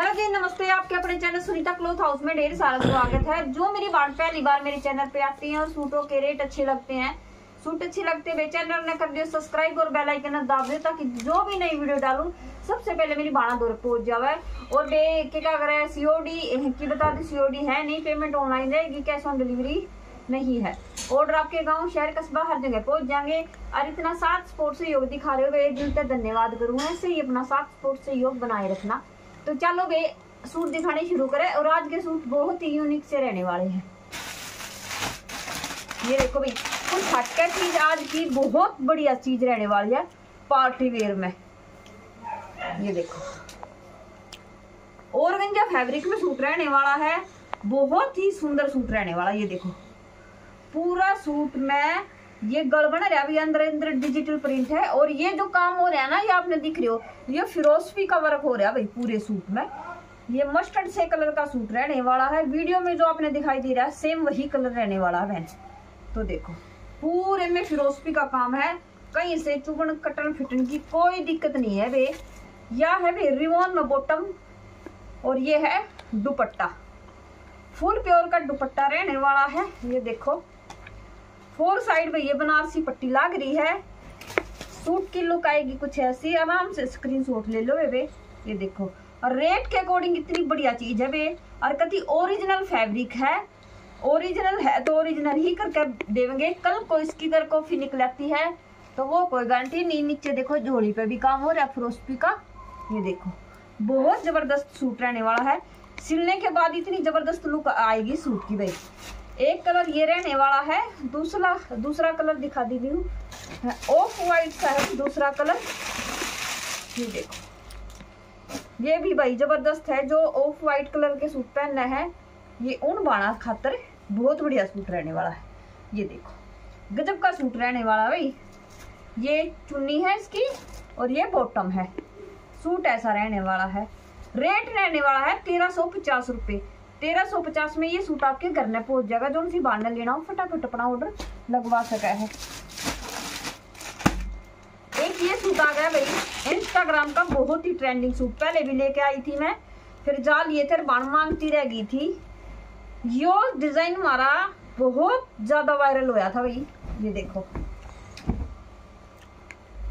Hello जी, नमस्ते आपके अपने चैनल सुनीता क्लोथ हाउस में ढेर सारा स्वागत है। जो मेरी बात पहली बार मेरे चैनल पे आती है और सूटों के रेट अच्छे लगते हैं। सूट अच्छे लगते हैं चैनल ने कर दियो, सब्सक्राइब और बेल आइकन दाब दियो, ताकि जो भी नई वीडियो डालूं, सबसे पहले मेरी बाणा दूर पहुँच जावे। और बे के क्या करे सीओडी की बता दी सीओडी है नहीं पेमेंट ऑनलाइन रहेगी कैश ऑन डिलीवरी नहीं है। ऑर्डर आपके गाँव, शहर, कस्बा, हर जगह पहुँच जाएँगे। और इतना साथ स्पोर्ट से योग दिखा रहे हो दिल तक धन्यवाद करूँ, ऐसे ही अपना साथ स्पोर्ट से योग बनाए रखना। तो चलो वे सूट दिखाने शुरू करें, और आज के सूट बहुत ही यूनिक से रहने वाले हैं। ये देखो भाई, कुछ हटकर चीज़ आज की बहुत बढ़िया चीज़ रहने वाली है पार्टी वेयर में। ये देखो। और फैब्रिक में सूट रहने वाला है, बहुत ही सुंदर सूट रहने वाला, ये देखो। पूरा सूट में ये गड़बड़ रहा अभी अंदर अंदर डिजिटल प्रिंट है, और ये जो काम हो रहा है ना, ये आपने दिख रहे हो, ये फिरोसफी का वर्क हो रहा है भाई पूरे सूट में। ये मस्टर्ड से कलर का सूट रहने वाला है। वीडियो में जो आपने दिखाई दे रहा है सेम वही कलर रहने वाला है तो देखो, पूरे में फिरोसफी का काम है। कहीं से चुगन कटन फिटन की कोई दिक्कत नहीं है वे या है वे रिवॉन में बॉटम और ये है दुपट्टा। फुल प्योर का दुपट्टा रहने वाला है। ये देखो फोर साइड में ये बनारसी पट्टी लाग रही है। सूट की लुक आएगी कुछ ऐसी। आराम से स्क्रीन शॉट ले लो वे ये देखो। और रेट के अकॉर्डिंग इतनी बढ़िया चीज़ है वे। और कति ओरिजिनल फैब्रिक है। ओरिजिनल है तो ओरिजिनल ही करके देंगे कल को इसकी कर कॉफ़ी निकलती है। तो वो कोई गारंटी नहीं। नीचे देखो झोली पे भी काम हो रहा है फ्रोस्पी का। ये देखो। बहुत ज़बरदस्त सूट रहने वाला है। सिलने के बाद इतनी ज़बरदस्त लुक आएगी सूट की भाई। एक कलर ये रहने वाला है, दूसरा दूसरा कलर दिखा दी हूँ ऑफ़ वाइट का है, दूसरा कलर। ये देखो। ये भी भाई ज़बरदस्त है, जो ऑफ़ वाइट कलर के सूट पहनना है, ये ऊन बाणा खातर बहुत बढ़िया सूट रहने वाला है। ये देखो। गजब का सूट रहने वाला भाई। ये चुन्नी है इसकी और ये बॉटम है। सूट ऐसा रहने वाला है। रेट रहने वाला है तेरह सौ पचास रुपये तेरह सौ पचास में ये सूट आपके घर में पहुँच जाएगा। जो उनसे बांधने लेना हो, फटाफट अपना ऑर्डर लगवा सका है। एक ये सूट आ गया भाई इंस्टाग्राम का बहुत ही ट्रेंडिंग सूट। पहले भी लेके आई थी मैं, फिर जा लिए थे बाण मांगती रह गई थी। यो डिज़ाइन हमारा बहुत ज़्यादा वायरल होया था भाई, ये देखो।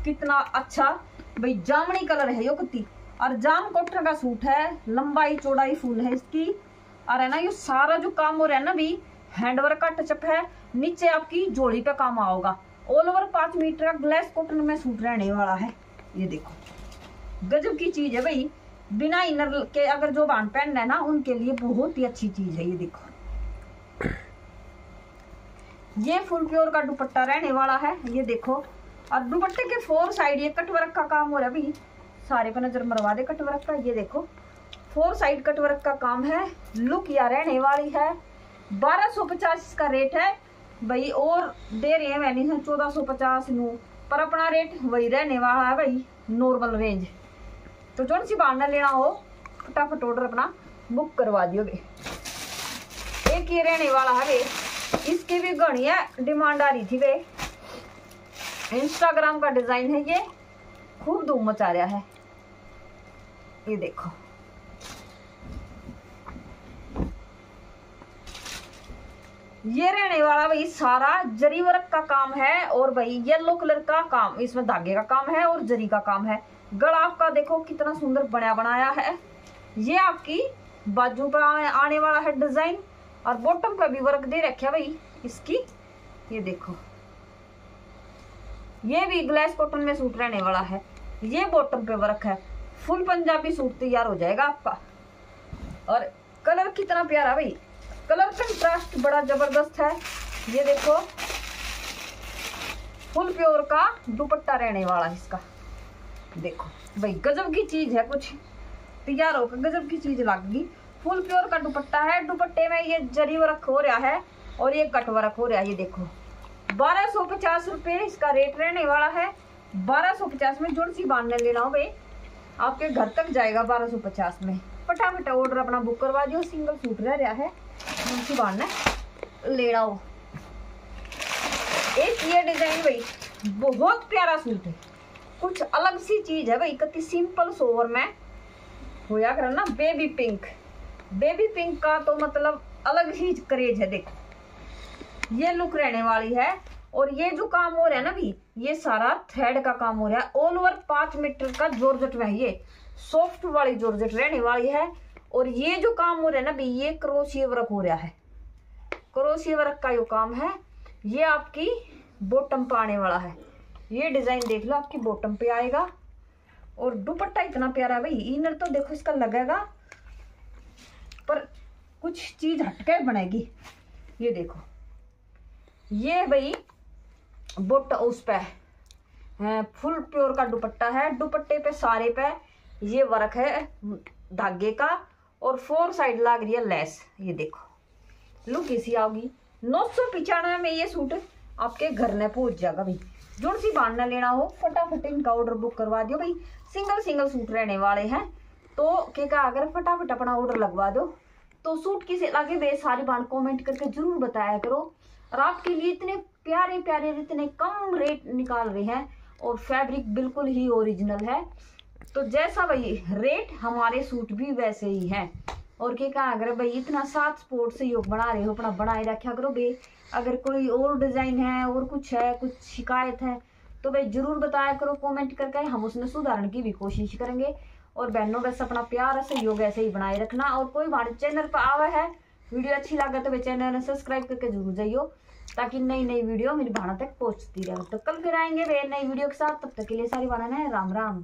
कितना अच्छा। भाई जामनी कलर है यो कुत्ती। और जाम कोटर का सूट है, लंबाई चौड़ाई फूल है इसकी। और है ना, ये सारा जो काम हो रहा है ना भी हैंडवर्क का टचअप है, नीचे आपकी जोड़ी पे काम आओगा। ऑल ओवर पाँच मीटर का ग्लास कॉटन में सूट रहने वाला है। ये देखो, गजब की चीज़ है भाई। बिना इनर के अगर जो बाँध पहन है ना, उनके लिए बहुत ही अच्छी चीज़ है, ये देखो। ये फुल प्योर का दुपट्टा रहने वाला है, ये देखो। और दुपट्टे के फोर साइड ये कटवर्क का काम हो रहा है भाई सारे पे नज़र मरवा दे कटवर्क का, ये देखो। फोर साइड कट वर्क का काम है। लुक या रहने वाली है। बारह सौ पचास इसका रेट है। भाई, और दे रहे हैं मैंने चौदह सौ पचास नू। पर अपना रेट वही रहने वाला है भाई नॉर्मल रेंज तो जो सी बांधना लेना हो, फटाफट ऑर्डर अपना बुक करवा दियो बे एक ये रहने वाला है इसकी भी घनी है डिमांड आ रही थी वे इंस्टाग्राम का डिज़ाइन है ये। खूब धूम मचा रहा है। ये देखो। ये रहने वाला भाई सारा जरी वर्क का काम है और भाई येलो कलर का काम, इसमें धागे का काम है और जरी का काम है। गला आपका देखो कितना सुंदर बना बनाया है। ये आपकी बाजू पर आने वाला है डिज़ाइन और बॉटम पर भी वर्क दे रखे भाई। इसकी, ये देखो। ये भी ग्लास कॉटन में सूट रहने वाला है। ये बॉटम पे वर्क है। फुल पंजाबी सूट तैयार हो जाएगा आपका। और कलर कितना प्यारा भाई। कलर कंट्रास्ट बड़ा ज़बरदस्त है। ये देखो, फुल प्योर का दुपट्टा रहने वाला इसका। देखो, भाई, गजब की चीज़ है कुछ। तैयार होकर गजब की चीज़ लगेगी। फुल प्योर का दुपट्टा है। दुपट्टे में ये जरी वर्क हो रहा है और ये कट वर्क हो रहा है, ये देखो। बारह सौ पचास रुपये इसका रेट रहने वाला है। बारह सौ पचास में जुड़ सी बांधने लेना हो भाई। आपके घर तक जाएगा बारह सौ पचास में। फटाफट ऑर्डर अपना बुक करवा दियो। सिंगल सूट रह रहा है। मुंशी बांधना लेना हो। एक ये डिज़ाइन भाई, बहुत प्यारा सूट है। कुछ अलग सी चीज़ है भाई, कति सिंपल सोवर में। होया कर ना बेबी पिंक बेबी पिंक का तो मतलब अलग ही क्रेज है, देख। ये लुक रहने वाली है। और ये जो काम हो रहा है ना भी ये सारा थ्रेड का काम हो रहा है। ऑल ओवर पाँच मीटर का जोरजट में ये। सॉफ्ट वाली जोरजट रहने वाली है। और ये जो काम हो रहा है ना भाई, ये क्रोशिया वर्क हो रहा है। क्रोशिया वर्क का जो काम है, ये आपकी बॉटम पे आने वाला है। ये डिज़ाइन देख लो, आपकी बॉटम पे आएगा। और दुपट्टा इतना प्यारा है भाई इनर तो देखो इसका लगेगा, पर कुछ चीज़ हटके बनेगी। ये देखो। ये भाई बुट उस पे है। फुल प्योर का दुपट्टा है। दुपट्टे पे सारे पे ये वर्क है, धागे का। और फोर साइड लग रही है लेस ये देखो। लुक इसी आओगी? नौ सौ पिचानवे में ये सूट आपके घर में पहुँच जाएगा भाई। जो सी बांधना लेना हो। फटाफट इनका ऑर्डर बुक करवा दियो भाई। सिंगल सिंगल सूट रहने वाले हैं। तो क्या कहा अगर फटाफट अपना ऑर्डर लगवा दो तो सूट किसे लगे वे सारी बात कमेंट करके ज़रूर बताया करो। और आपके लिए इतने प्यारे प्यारे, इतने कम रेट निकाल रहे हैं। और फैब्रिक बिल्कुल ही ओरिजिनल है। तो जैसा भाई रेट हमारे सूट भी वैसे ही है। और क्या कहा, अगर भाई इतना साथ स्पोर्ट से योग बना रहे हो, अपना बनाए रखा करो भाई अगर कोई और डिज़ाइन है, और कुछ है, कुछ शिकायत है तो भाई ज़रूर बताया करो कमेंट करके हम उसमें सुधारण की भी कोशिश करेंगे। और बहनों वैसे अपना प्यार सहयोग ऐसे ही बनाए रखना। और कोई हमारे चैनल पर आवा है वीडियो अच्छी लगे तो भाई चैनल सब्सक्राइब करके ज़रूर जाइयो, ताकि नई नई वीडियो मेरी भाना तक पहुँचती रहे। तो कल फिर आएँगे वे नई वीडियो के साथ। तब तक के लिए सारी बाना है राम राम।